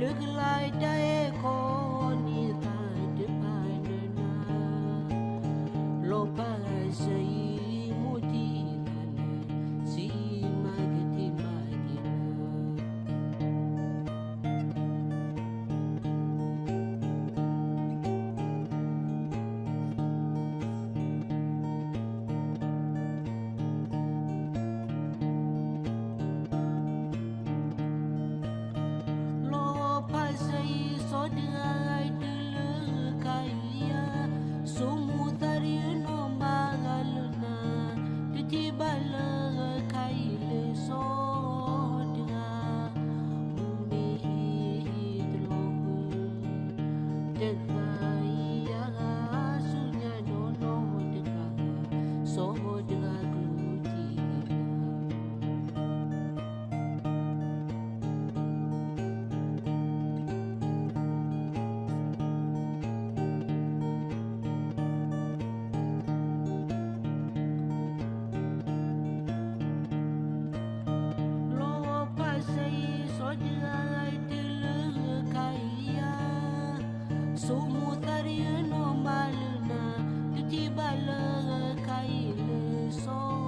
look like the echo. just mutari no maluna tutibala kaile so.